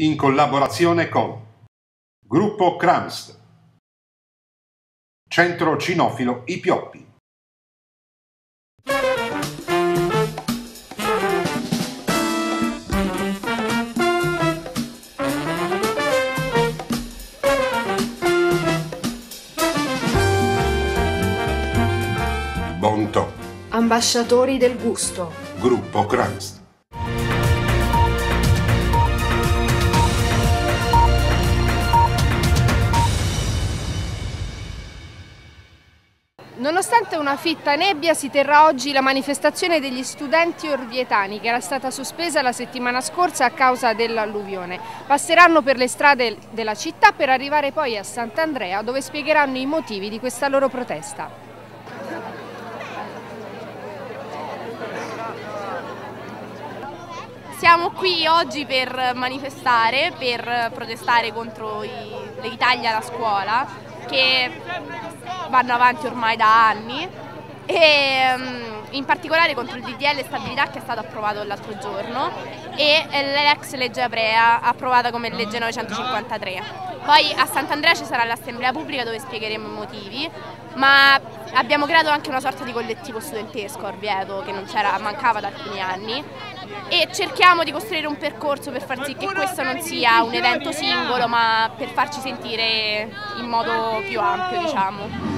in collaborazione con Gruppo Kramst, Centro Cinofilo I Pioppi. Bonto, Ambasciatori del gusto. Gruppo Kramst. Nonostante una fitta nebbia si terrà oggi la manifestazione degli studenti orvietani che era stata sospesa la settimana scorsa a causa dell'alluvione. Passeranno per le strade della città per arrivare poi a Sant'Andrea dove spiegheranno i motivi di questa loro protesta. Siamo qui oggi per manifestare, per protestare contro tagli alla scuola che vanno avanti ormai da anni. E mm, in particolare contro il DDL stabilità che è stato approvato l'altro giorno e l'ex legge Aprea approvata come legge 953. Poi a Sant'Andrea ci sarà l'assemblea pubblica dove spiegheremo i motivi, ma abbiamo creato anche una sorta di collettivo studentesco a Orvieto che non c'era, mancava da alcuni anni e cerchiamo di costruire un percorso per far sì che questo non sia un evento singolo ma per farci sentire in modo più ampio diciamo.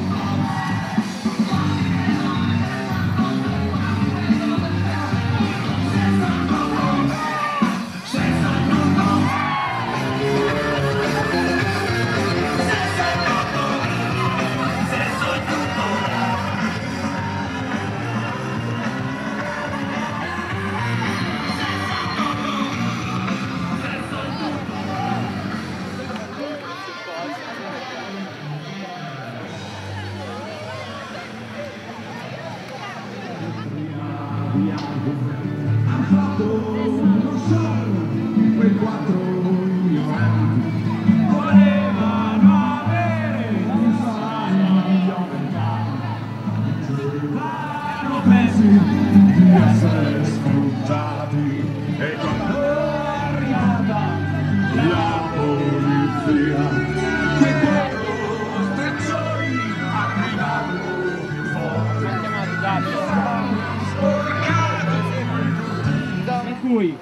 Cui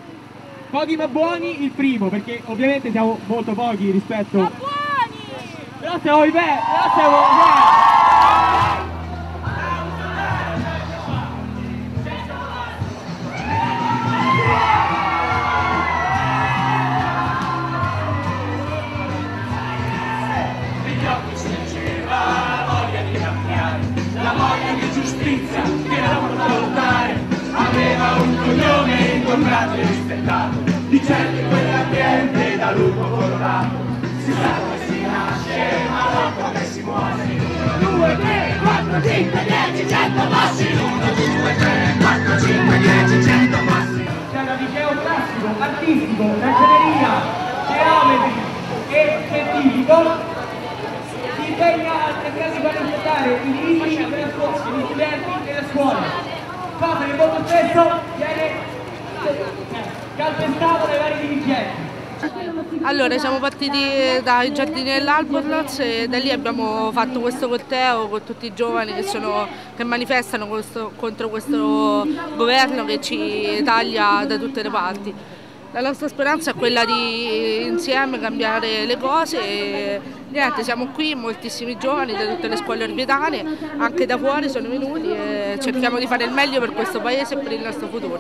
pochi ma buoni il primo perché ovviamente siamo molto pochi rispetto ma buoni! Però siamo i be però siamo beh. la voglia di giustizia cognome incontrato e rispettato di certo quell'ambiente da lupo colorato. Si sa come si nasce ma non come si muore. 2, 3, 4, 5, 10, 100 passi 1, 2, 3, 4, 5, 10, 100 passi c'è una liceo classico, artistico, ragioneria, geometri e scientifico. Si impegna a cercare di far rispettare i diritti degli studenti e della scuola, cosa che molto spesso viene calpestata dai vari dirigenti. Allora, siamo partiti dai giardini dell'Albornoz e da lì abbiamo fatto questo corteo con tutti i giovani che, sono, che manifestano questo, contro questo governo che ci taglia da tutte le parti. La nostra speranza è quella di insieme cambiare le cose e niente, siamo qui, moltissimi giovani da tutte le scuole orbietane, anche da fuori sono venuti e cerchiamo di fare il meglio per questo paese e per il nostro futuro.